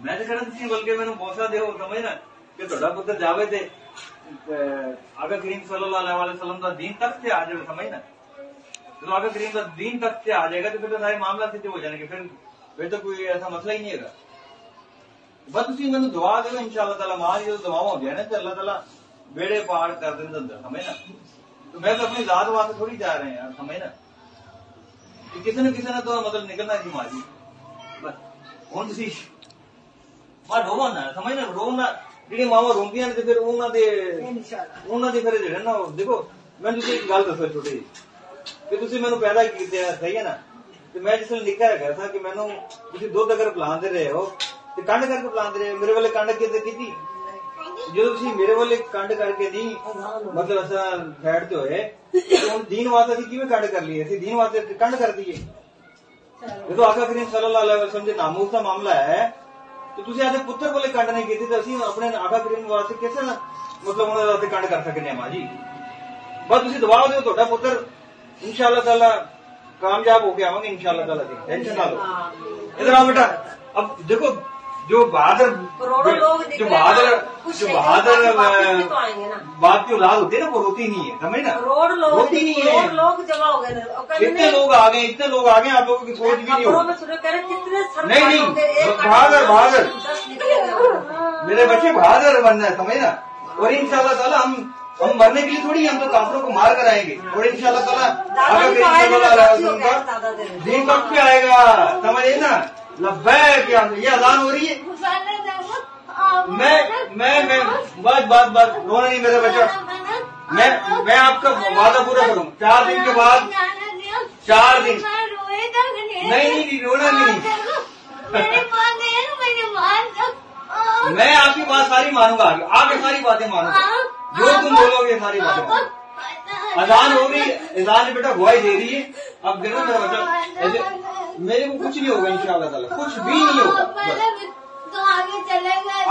ਮੈਂ ਤਾਂ ਕਹਿੰਦਾ ਤੁਸੀਂ ਬਲਕਿ ਮੈਨੂੰ ਮੌਕਾ ਦਿਓ ਸਮਝ ਨਾ ਕਿ ਤੁਹਾਡਾ ਪੁੱਤਰ ਜਾਵੇ ਤੇ ਅਹ, ਆਗਾ ਕਰੀਮ ਸੱਲੱਲਾਹੁ ਅਲੈਹਿ ਵਸੱਲਮ ਦਾ ਦੀਨ ਤੱਕ ਤੇ ਆ ਜਾਵੇ ਸਮਝ ਨਾ ਜਦੋਂ ਆਗਾ ਕਰੀਮ ਦਾ ਦੀਨ ਤੱਕ ਤੇ ਆ ਜਾਏਗਾ ਤੇ ਫਿਰ ਤਾਂ ਸਾਰੇ ਮਾਮਲਾ ਸਿੱਧੇ ਹੋ ਜਾਣਗੇ ਫਿਰ ਫਿਰ ਤਾਂ ਕੋਈ ਐਸਾ ਮਸਲਾ ਹੀ ਨਹੀਂ ਹੈਗਾ ਬਸ ਤੁਸੀਂ ਮੈਨੂੰ ਦੁਆ ਦਿਓ ਇਨਸ਼ਾਅੱਲਾ ਤਾਲਾ ਮਾਂ ਜਦੋਂ ਦੁਆਵਾਂ ਹੁੰਦੀਆਂ ਨੇ ਤੇ ਅੱਲਾਹ ਤਾਲਾ ਬੇੜੇ ਪਾਰ ਕਰ ਦਿੰਦਾ ਹੁੰਦਾ ਸਮਝ ਨਾ ਤੇ ਮੈਂ ਤਾਂ ਆਪਣੀ ਜ਼ਾਤ ਵਾਸਤੇ ਥੋੜੀ ਜਾ ਰਹੇ ਯਾਰ ਸਮਝ ਨਾ ਕਿ ਕਿਸੇ ਨਾ ਕਿਸੇ ਨੇ ਤਾਂ ਮਤਲਬ ਨਿਕਲਣਾ ਸੀ ਮਾਂ ਜੀ ਬਸ ਹੁਣ ਤੁਸੀਂ ਮਾ ਰੋਵੋ ਨਾ ਸਮਝ ਨਾ ਰੋ ਨਾ ਜਿਹੜੀ ਮਾਵਾਂ ਰੋਂਦੀਆਂ ਨੇ ਤੇ ਫਿਰ ਉਹਨਾਂ ਦੇ ਉਹਨਾਂ ਦੇ ਫਿਰ ਜਿਹੜੇ ਨਾ ਦੇਖੋ ਮੈਨੂੰ ਤੁਸੀਂ ਇੱਕ ਗੱਲ ਦੱਸੋ ਛੋਟੀ ਕਿ ਤੁਸੀਂ ਮੈਨੂੰ ਪੈਦਾ ਕੀਤਾ ਸਹੀ ਹੈ ਨਾ? ਤੇ ਮੈਂ ਜਿਸ ਵੇਲੇ ਨਿੱਕਾ ਹੈਗਾ ਸਾਂ ਕਿ ਮੈਨੂੰ ਤੁਸੀਂ ਦੁੱਧ ਅਗਰ ਪਿਲਾਉਂਦੇ ਰਹੇ ਹੋ ਤੇ ਕੰਡ ਕਰਕੇ ਪਿਲਾਉਂਦੇ ਰਹੇ ਮੇਰੇ ਵੱਲੇ ਕੰਡ ਕਿਤੇ ਕੀਤੀ? ਜਦੋਂ ਤੁਸੀਂ ਮੇਰੇ ਵੱਲੇ ਕੰਡ ਕਰਕੇ ਨਹੀਂ ਮਤਲਬ ਅਸਾਂ ਸਾਈਡ ਤੇ ਹੋਏ ਹੁਣ ਦੀਨ ਵਾਸਤੇ ਅਸੀਂ ਕਿਵੇਂ ਕੰਡ ਕਰ ਲਈਏ? ਅਸੀਂ ਦੀਨ ਵਾਸਤੇ ਕੰਡ ਕਰ ਦਈਏ। ਜਦੋਂ ਆਕਾ ਕਰੀਮ ਸੱਲੱਲਾਹੁ ਅਲੈਹਿ ਵਸੱਲਮ ਦੇ ਨਾਮੂਸ ਦਾ ਮਾਮਲਾ ਹੈ ਤੇ ਤੁਸੀਂ ਆਪਣੇ ਪੁੱਤਰ ਕੋਲੇ ਕੰਡ ਨਹੀਂ ਕੀਤੀ ਤੇ ਅਸੀਂ ਆਪਣੇ ਆਕਾ ਕਰੀਮ ਵਾਸਤੇ ਕਿਸੇ ਨਾਲ ਮਤਲਬ ਉਹਨਾਂ ਵਾਸਤੇ ਕੰਡ ਕਰ ਸਕਦੇ ਹਾਂ ਮਾਂ ਜੀ ਬਸ ਤੁਸੀਂ ਦਵਾ ਦਿਓ ਤੁਹਾਡਾ ਪੁੱਤਰ ਇਨਸ਼ਾਅੱਲਾ ਤਾਲਾ कामयाब होके आवांगे इंशाल्लाह ताला जी टेंशन ना लो इधर आओ बेटा अब देखो जो बहादुर करोड़ों लोग जो बहादुर जो बहादुर तो बात की औलाद होती है ना वो रोती नहीं है समझ ना? करोड़ लोग रोती नहीं है। लोग जमा हो गए। इतने लोग आ गए इतने लोग आ गए आप लोगों की सोच भी नहीं कितने नहीं, नहीं, बहादुर, बहादुर। मेरे बच्चे बहादुर बनना है समझ ना? और इंशाल्लाह ताला हम हम मरने के लिए थोड़ी हम तो काफरों को मार कर आएँगे। और इंशाल्लाह ताला अगर हो। दिन कब पे आएगा समझिए ना? लब्बैक या ये अजान हो रही है। मैं मैं मैं बस बस बस रोना नहीं मेरा बच्चा। मैं मैं आपका वादा पूरा करूँ। चार दिन के बाद चार दिन। नहीं नहीं नहीं रोना नहीं। मैं आपकी बात सारी मानूँगा आगे। आगे सारी बातें मानूँगा। जो तुम बोलोगे सारी बातें। अजान हो रही है अजान बेटा गुआई दे रही है। अब देखो मेरा बच्चा मेरे को कुछ नहीं होगा, इंशाल्लाह ताला। कुछ भी नहीं होगा। तो आगे चले गए